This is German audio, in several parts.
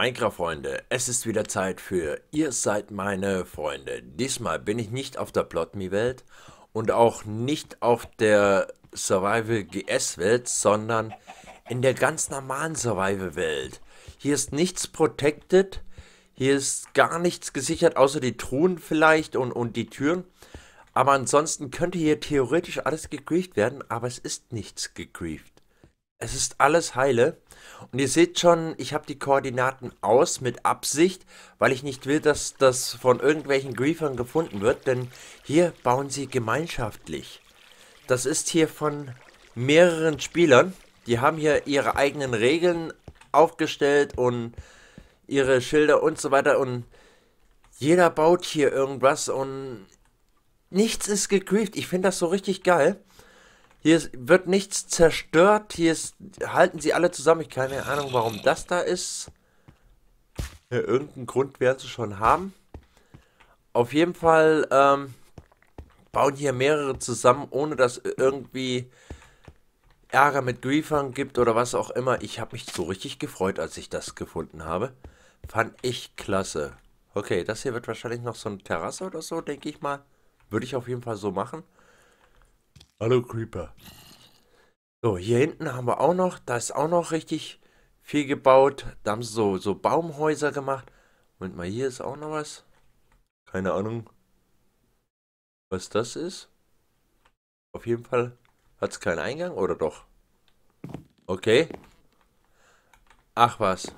Minecraft-Freunde, es ist wieder Zeit für Ihr seid meine Freunde. Diesmal bin ich nicht auf der Plot-Me-Welt und auch nicht auf der Survival-GS-Welt, sondern in der ganz normalen Survival-Welt. Hier ist nichts protected, hier ist gar nichts gesichert, außer die Truhen vielleicht und, und die Türen. Aber ansonsten könnte hier theoretisch alles gegrieft werden, aber es ist nichts gegrieft. Es ist alles heile. Und ihr seht schon, ich habe die Koordinaten aus mit Absicht, weil ich nicht will, dass das von irgendwelchen Griefern gefunden wird, denn hier bauen sie gemeinschaftlich. Das ist hier von mehreren Spielern. Die haben hier ihre eigenen Regeln aufgestellt und ihre Schilder und so weiter und jeder baut hier irgendwas und nichts ist gegrieft. Ich finde das so richtig geil. Hier ist, wird nichts zerstört. Hier ist, halten sie alle zusammen. Ich keine Ahnung, warum das da ist. Ja, irgendeinen Grund werden sie schon haben. Auf jeden Fall ähm, bauen hier mehrere zusammen, ohne dass irgendwie Ärger mit Griefern gibt oder was auch immer. Ich habe mich so richtig gefreut, als ich das gefunden habe. Fand ich klasse. Okay, das hier wird wahrscheinlich noch so eine Terrasse oder so, denke ich mal. Würde ich auf jeden Fall so machen. Hallo Creeper. So, hier hinten haben wir auch noch, da ist auch noch richtig viel gebaut. Da haben sie so, so Baumhäuser gemacht. Und mal, hier ist auch noch was. Keine Ahnung, was das ist. Auf jeden Fall hat es keinen Eingang, oder doch? Okay. Ach was.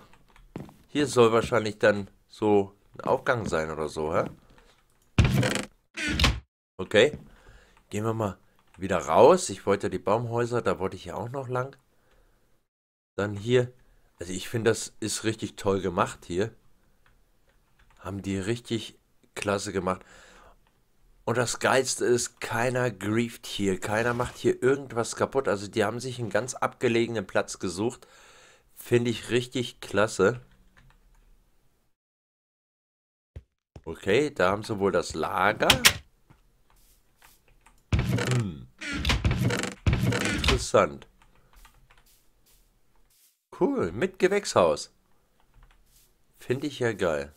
Hier soll wahrscheinlich dann so ein Aufgang sein oder so, hä? Okay. Gehen wir mal wieder raus. Ich wollte die Baumhäuser, da wollte ich ja auch noch lang. Dann hier. Also ich finde, das ist richtig toll gemacht hier. Haben die richtig klasse gemacht. Und das Geilste ist, keiner grieft hier. Keiner macht hier irgendwas kaputt. Also die haben sich einen ganz abgelegenen Platz gesucht. Finde ich richtig klasse. Okay, da haben sie wohl das Lager. Interessant. Cool, mit Gewächshaus. Finde ich ja geil.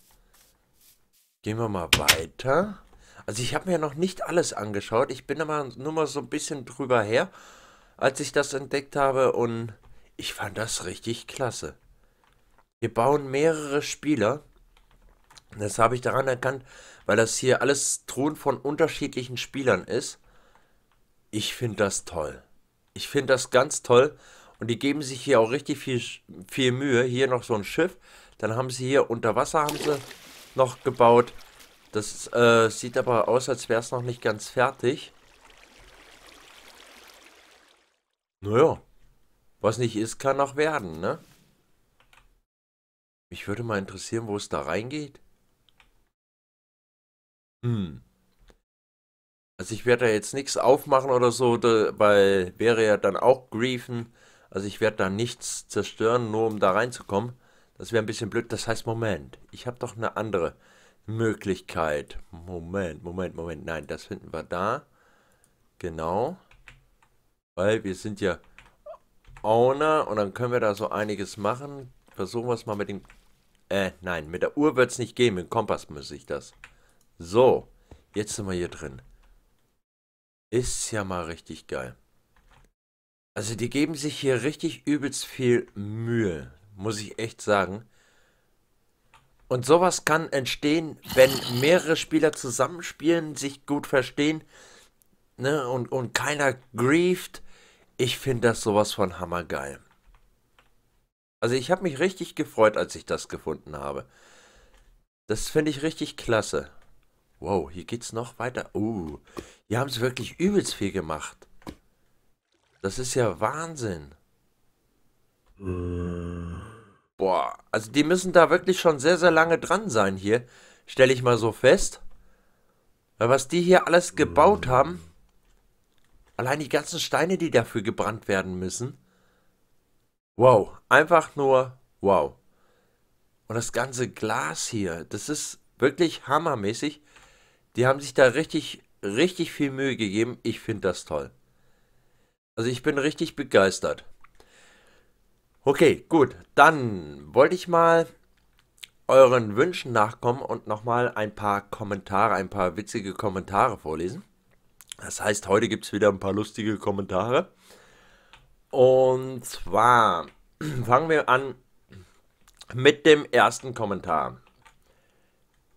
Gehen wir mal weiter. Also ich habe mir noch nicht alles angeschaut. Ich bin aber nur mal so ein bisschen drüber her, als ich das entdeckt habe. Und ich fand das richtig klasse. Wir bauen mehrere Spieler. Das habe ich daran erkannt, weil das hier alles Truhen von unterschiedlichen Spielern ist. Ich finde das toll. Ich finde das ganz toll. Und die geben sich hier auch richtig viel, viel Mühe. Hier noch so ein Schiff. Dann haben sie hier unter Wasser haben sie noch gebaut. Das äh, sieht aber aus, als wäre es noch nicht ganz fertig. Naja, was nicht ist, kann noch werden, ne? Mich würde mal interessieren, wo es da reingeht. Hm. Also ich werde da jetzt nichts aufmachen oder so, weil wäre ja dann auch Griefen. Also ich werde da nichts zerstören, nur um da reinzukommen. Das wäre ein bisschen blöd. Das heißt, Moment, ich habe doch eine andere Möglichkeit. Moment, Moment, Moment. Nein, das finden wir da. Genau. Weil wir sind ja Owner und dann können wir da so einiges machen. Versuchen wir es mal mit dem... Äh, nein, mit der Uhr wird es nicht gehen. Mit dem Kompass muss ich das. So, jetzt sind wir hier drin. Ist ja mal richtig geil. Also die geben sich hier richtig übelst viel Mühe, muss ich echt sagen. Und sowas kann entstehen, wenn mehrere Spieler zusammenspielen, sich gut verstehen ne, und, und keiner grieft. Ich finde das sowas von hammergeil. Also ich habe mich richtig gefreut, als ich das gefunden habe. Das finde ich richtig klasse. Wow, hier geht's noch weiter. Uh, hier haben sie wirklich übelst viel gemacht. Das ist ja Wahnsinn. Boah, also die müssen da wirklich schon sehr, sehr lange dran sein hier. Stelle ich mal so fest. Weil was die hier alles gebaut haben. Allein die ganzen Steine, die dafür gebrannt werden müssen. Wow, einfach nur wow. Und das ganze Glas hier, das ist wirklich hammermäßig. Die haben sich da richtig, richtig viel Mühe gegeben. Ich finde das toll. Also ich bin richtig begeistert. Okay, gut. Dann wollte ich mal euren Wünschen nachkommen und nochmal ein paar Kommentare, ein paar witzige Kommentare vorlesen. Das heißt, heute gibt es wieder ein paar lustige Kommentare. Und zwar fangen wir an mit dem ersten Kommentar.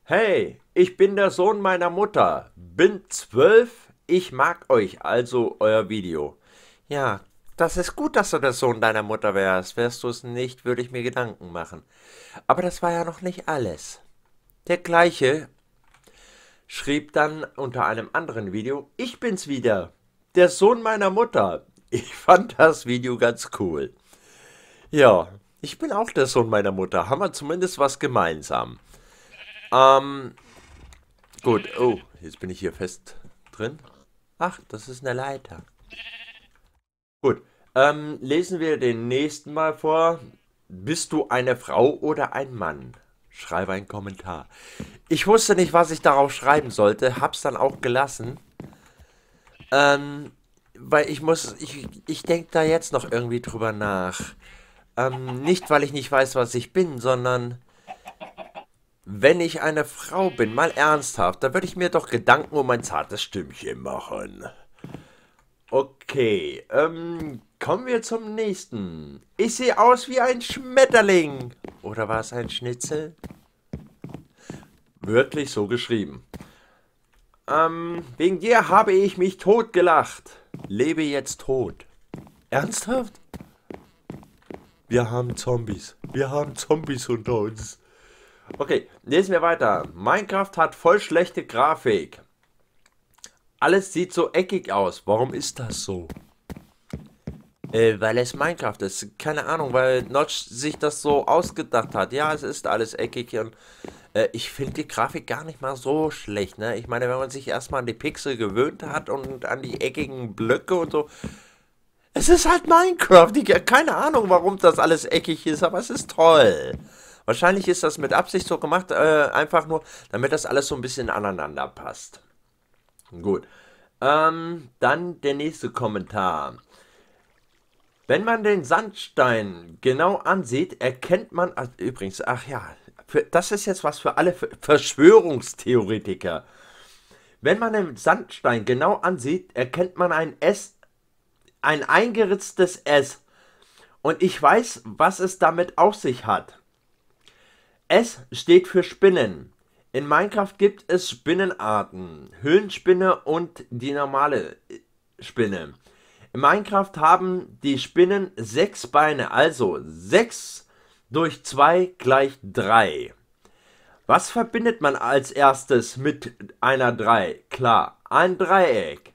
Hey, ich bin der Sohn meiner Mutter, bin zwölf, ich mag euch, also euer Video. Ja, das ist gut, dass du der Sohn deiner Mutter wärst. Wärst du es nicht, würde ich mir Gedanken machen. Aber das war ja noch nicht alles. Der gleiche schrieb dann unter einem anderen Video, ich bin's wieder, der Sohn meiner Mutter. Ich fand das Video ganz cool. Ja, ich bin auch der Sohn meiner Mutter. Haben wir zumindest was gemeinsam. Ähm, gut. Oh, jetzt bin ich hier fest drin. Ach, das ist eine Leiter. Gut. Ähm, lesen wir den nächsten Mal vor. Bist du eine Frau oder ein Mann? Schreibe einen Kommentar. Ich wusste nicht, was ich darauf schreiben sollte. Hab's dann auch gelassen. Ähm, weil ich muss, ich, ich denke da jetzt noch irgendwie drüber nach. Ähm, nicht, weil ich nicht weiß, was ich bin, sondern wenn ich eine Frau bin, mal ernsthaft, da würde ich mir doch Gedanken um ein zartes Stimmchen machen. Okay, ähm, kommen wir zum nächsten. Ich sehe aus wie ein Schmetterling. Oder war es ein Schnitzel? Wirklich so geschrieben. Ähm, wegen dir habe ich mich totgelacht. Lebe jetzt tot. Ernsthaft? Wir haben Zombies. Wir haben Zombies unter uns. Okay, lesen wir weiter. Minecraft hat voll schlechte Grafik. Alles sieht so eckig aus. Warum ist das so? Äh, weil es Minecraft ist. Keine Ahnung, weil Notch sich das so ausgedacht hat. Ja, es ist alles eckig und äh, ich finde die Grafik gar nicht mal so schlecht. Ne? Ich meine, wenn man sich erstmal an die Pixel gewöhnt hat und an die eckigen Blöcke und so, es ist halt Minecraft. Ich, keine Ahnung, warum das alles eckig ist, aber es ist toll. Wahrscheinlich ist das mit Absicht so gemacht, äh, einfach nur, damit das alles so ein bisschen aneinander passt. Gut. Ähm, dann der nächste Kommentar. Wenn man den Sandstein genau ansieht, erkennt man, ach, übrigens, ach ja, für, das ist jetzt was für alle Verschwörungstheoretiker. Wenn man den Sandstein genau ansieht, erkennt man ein S ein eingeritztes S. Und ich weiß, was es damit auf sich hat. S steht für Spinnen. In Minecraft gibt es Spinnenarten, Höhlenspinne und die normale äh, Spinne. In Minecraft haben die Spinnen sechs Beine, also 6 durch 2 gleich 3. Was verbindet man als erstes mit einer 3? Klar, ein Dreieck.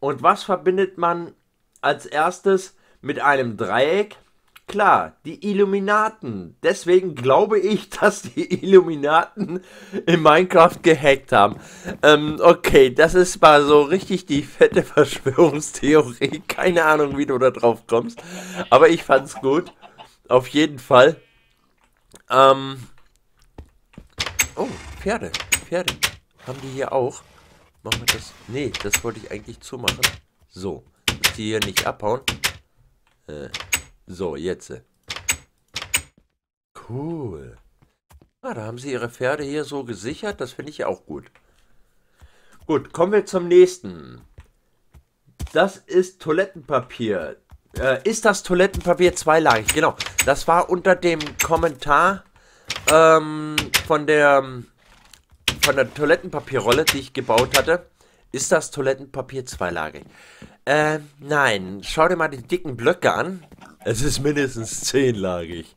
Und was verbindet man als erstes mit einem Dreieck? Klar, die Illuminaten. Deswegen glaube ich, dass die Illuminaten in Minecraft gehackt haben. Ähm, okay, das ist mal so richtig die fette Verschwörungstheorie. Keine Ahnung, wie du da drauf kommst. Aber ich fand's gut. Auf jeden Fall. Ähm. Oh, Pferde. Pferde. Haben die hier auch? Machen wir das. Nee, das wollte ich eigentlich zumachen. So die hier nicht abhauen. Äh, so, jetzt. Cool. Ah, da haben sie ihre Pferde hier so gesichert. Das finde ich auch gut. Gut, kommen wir zum nächsten. Das ist Toilettenpapier. Äh, ist das Toilettenpapier zweilagig? Genau. Das war unter dem Kommentar ähm, von der von der Toilettenpapierrolle, die ich gebaut hatte. Ist das Toilettenpapier zweilagig? Äh, nein. Schau dir mal die dicken Blöcke an. Es ist mindestens zehnlagig.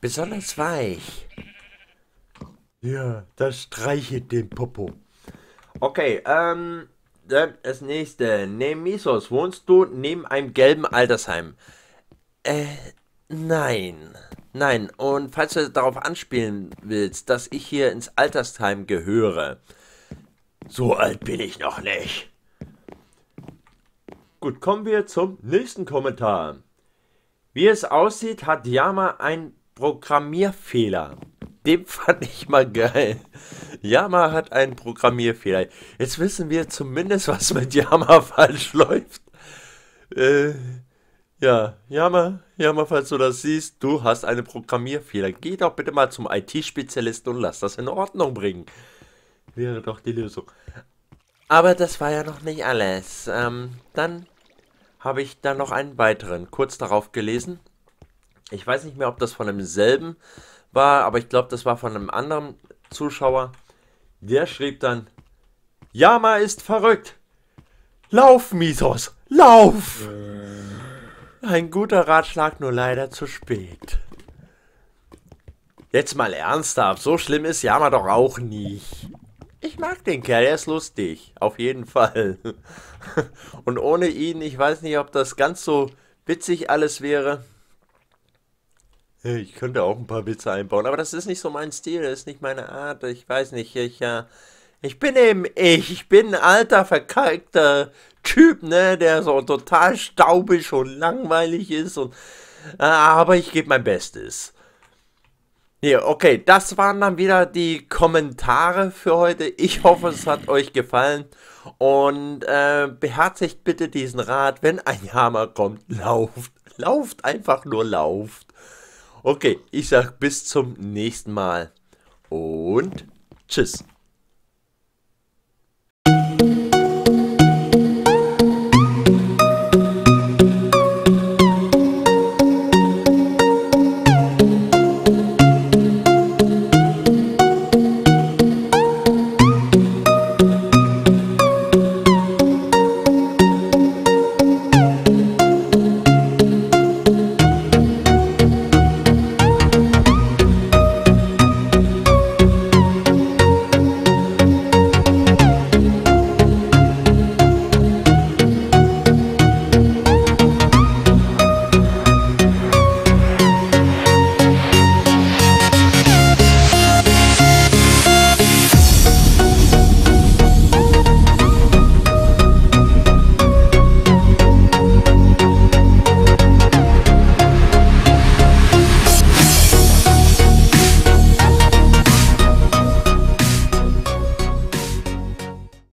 Besonders weich. Ja, das streichelt den Popo. Okay, ähm, das nächste. Neben Misos wohnst du neben einem gelben Altersheim. Äh, nein. Nein, und falls du darauf anspielen willst, dass ich hier ins Altersheim gehöre, so alt bin ich noch nicht. Gut, kommen wir zum nächsten Kommentar. Wie es aussieht, hat Yama einen Programmierfehler. Den fand ich mal geil. Yama hat einen Programmierfehler. Jetzt wissen wir zumindest, was mit Yama falsch läuft. Äh, Ja, Jammer, Jammer, falls du das siehst, du hast einen Programmierfehler. Geh doch bitte mal zum IT-Spezialisten und lass das in Ordnung bringen. Wäre doch die Lösung. Aber das war ja noch nicht alles. Ähm, dann habe ich dann noch einen weiteren kurz darauf gelesen. Ich weiß nicht mehr, ob das von demselben war, aber ich glaube, das war von einem anderen Zuschauer. Der schrieb dann, Yama ist verrückt. Lauf, Misos, lauf! Ein guter Ratschlag, nur leider zu spät. Jetzt mal ernsthaft, so schlimm ist Yama doch auch nicht. Ich mag den Kerl, er ist lustig, auf jeden Fall. Und ohne ihn, ich weiß nicht, ob das ganz so witzig alles wäre. Ich könnte auch ein paar Witze einbauen, aber das ist nicht so mein Stil, das ist nicht meine Art. Ich weiß nicht, ich, äh, ich bin eben ich. Ich bin ein alter, verkalkter Typ, ne, der so total staubig und langweilig ist. Und, äh, aber ich gebe mein Bestes. Ja, okay, das waren dann wieder die Kommentare für heute. Ich hoffe, es hat euch gefallen. Und äh, beherzigt bitte diesen Rat, wenn ein Hammer kommt, lauft. Lauft einfach nur lauft. Okay, ich sag bis zum nächsten Mal. Und tschüss.